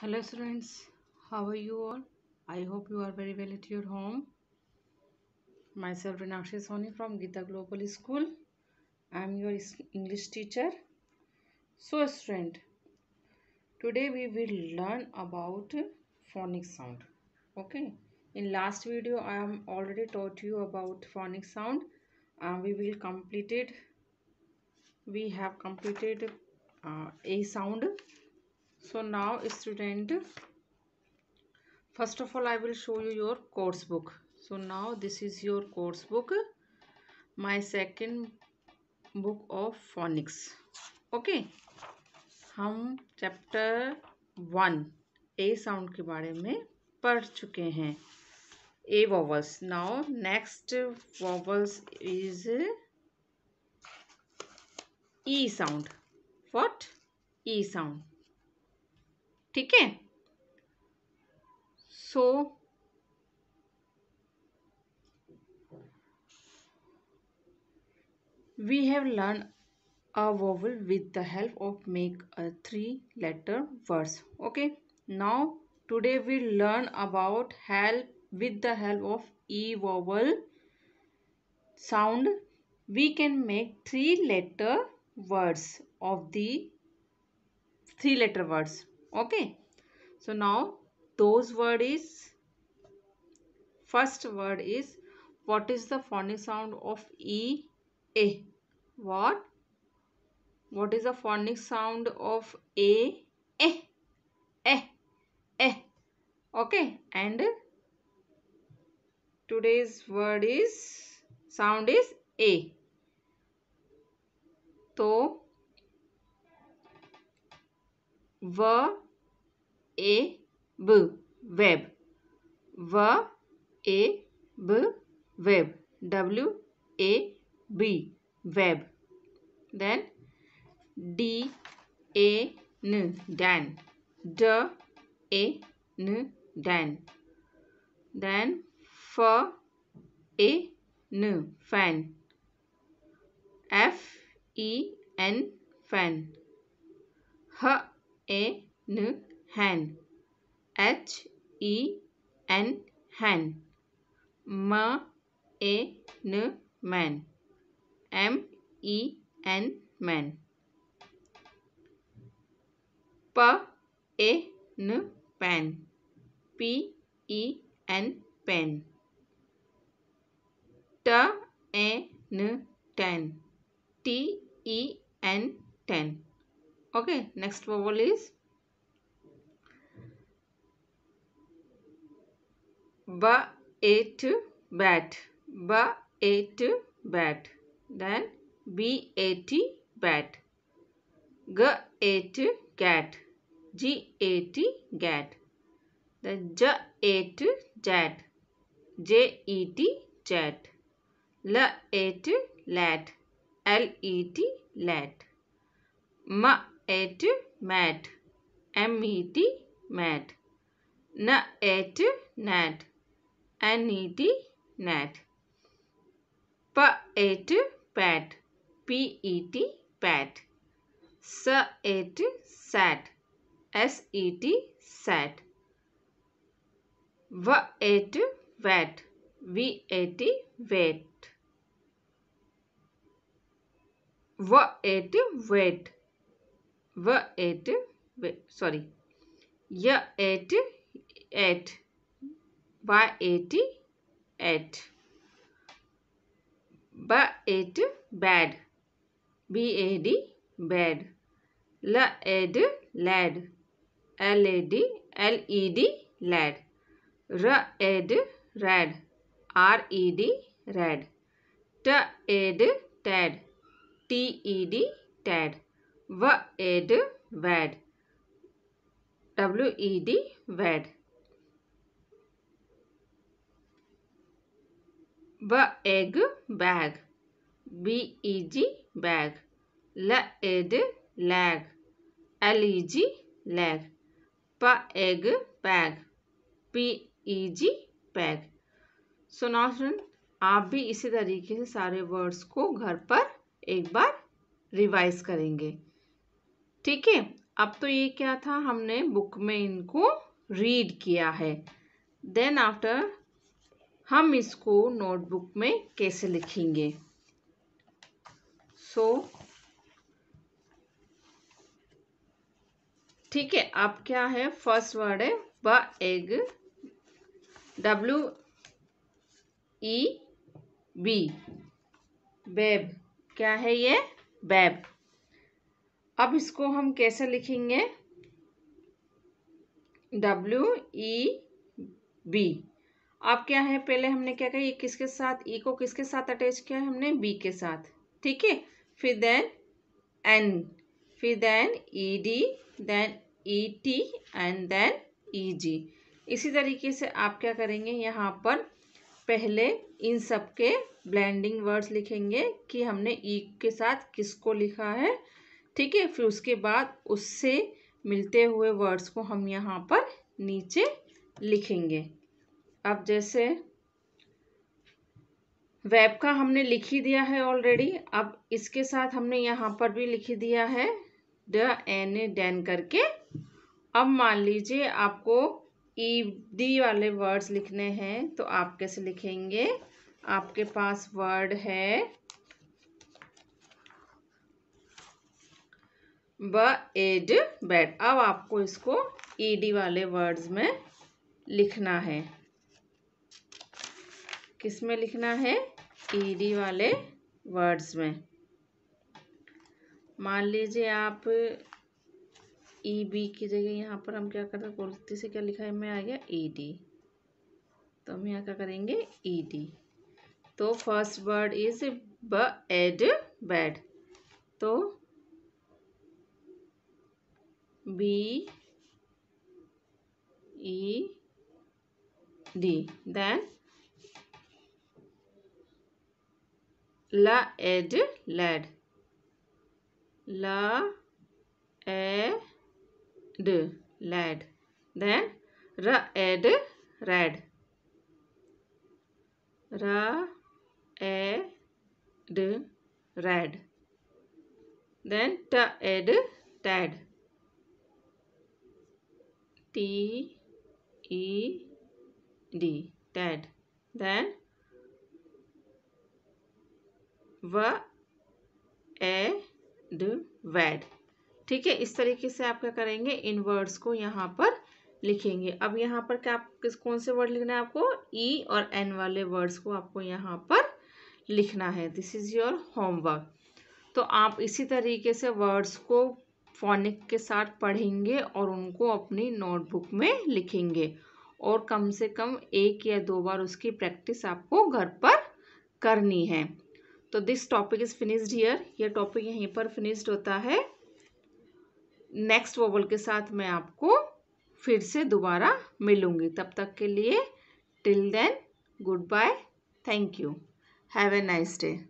Hello students, how are you all? I hope you are very well at your home. Myself Renakshi Soni from Gita Global School. I am your English teacher. So student, today we will learn about phonic sound. Okay. In last video I am already taught you about phonic sound. Uh, we will complete it. We have completed uh, a sound so now student first of all i will show you your course book so now this is your course book my second book of phonics okay हम chapter one A sound के बारे में पढ़ चुके हैं A vowels now next vowels is E sound what E sound ठीक है? So we have learn a vowel with the help of make a three letter words okay now today we learn about help with the help of E vowel sound we can make three letter words of the three letter words okay. So now those word is first word is what is the phonic sound of e? A. What? What is the phonic sound of a? Eh eh eh okay. And today's word is sound is a. तो V-A B web. V-A B web. W-A-B web. Then D-A-N. Dan D-A-N dan. Then F-A-N. Fan F-E-N fan. H a N. Hen H E N. Hen M A N. Man M E N man P A N pen. P E N pen. T A N ten. T E N ten okay next vowel is? B a to bat. B a a to bat. Then b a t bat. G a to cat. G a t gat. Then j a to jet. J e t jet. L a to lat. L e t lat. M at mat m e t mat n at nat n e t nat p at pat p e t pat s at sat s e t sat v at vat v a t vet v v et sorry y et et v et et b et bed B A D bed l ed led L A D L E D led r ed red R E D red t ed ted T E D ted v ed vad w e d vad b egg bag b e g bag l ed lag l e g lag p egg bag p e g bag so now आप भी इसी तरीके से सारे words को घर पर एक बार रिवाइज करेंगे ठीक है? अब तो ये क्या था? हमने बुक में इनको रीड किया है। देन आफ्टर हम इसको नोटबुक में कैसे लिखेंगे? सो so, ठीक है अब क्या है? फ़र्स्ट वर्ड है b eg W E B web क्या है ये? बेब अब इसको हम कैसे लिखेंगे? डब्ल्यू ई बी अब क्या है? पहले हमने क्या कहा? ये किसके साथ? ई e को किसके साथ अटैच किया है हमने? बी के साथ। ठीक है? फिर देन एन फिर then E D then E T and then E G इसी तरीके से आप क्या करेंगे? यहाँ पर पहले इन सब के ब्लेंडिंग वर्ड्स लिखेंगे कि हमने ई e के साथ किसको लिखा है? ठीक है, फिर उसके बाद उससे मिलते हुए वर्ड्स को हम यहाँ पर नीचे लिखेंगे। अब जैसे वेब का हमने लिख ही दिया है ऑलरेडी अब इसके साथ हमने यहाँ पर भी लिख दिया है ड एन ए डैन करके। अब मान लीजिए आपको ई डी वाले वर्ड्स लिखने हैं तो आप कैसे लिखेंगे? आपके पास वर्ड है ब एड बैड। अब आपको इसको ई डी वाले वर्ड्स में लिखना है। किसमें लिखना है? ईडी वाले वर्ड्स में। मान लीजिए आप ई बी की जगह यहाँ पर हम क्या कर हैं? गलती से क्या लिखा है? में आ गया ई डी तो हम यहाँ क्या करेंगे? ई डी तो first word is b ed bed तो B E D then la ed lad la ed lad then ra ed rad ra ed rad then ta ed tad t e d tad then व ए ड वैड ठीक है, इस तरीके से आप क्या करेंगे? इन वर्ड्स को यहाँ पर लिखेंगे। अब यहाँ पर क्या आप, किस, कौन से वर्ड लिखना है आपको? ई e और एन वाले वर्ड्स को आपको यहाँ पर लिखना है। दिस इज़ योर होमवर्क तो आप इसी तरीके से वर्ड्स को फोनिक के साथ पढ़ेंगे और उनको अपनी नोटबुक में लिखेंगे। और कम से कम एक या दो बार उसकी प्रैक्टिस आपको घर पर करनी है। तो this topic is finished here यह टॉपिक यहीं पर फिनिश्ड होता है। नेक्स्ट वोबल के साथ मैं आपको फिर से दोबारा मिलूँगी। तब तक के लिए till then good bye thank you have a nice day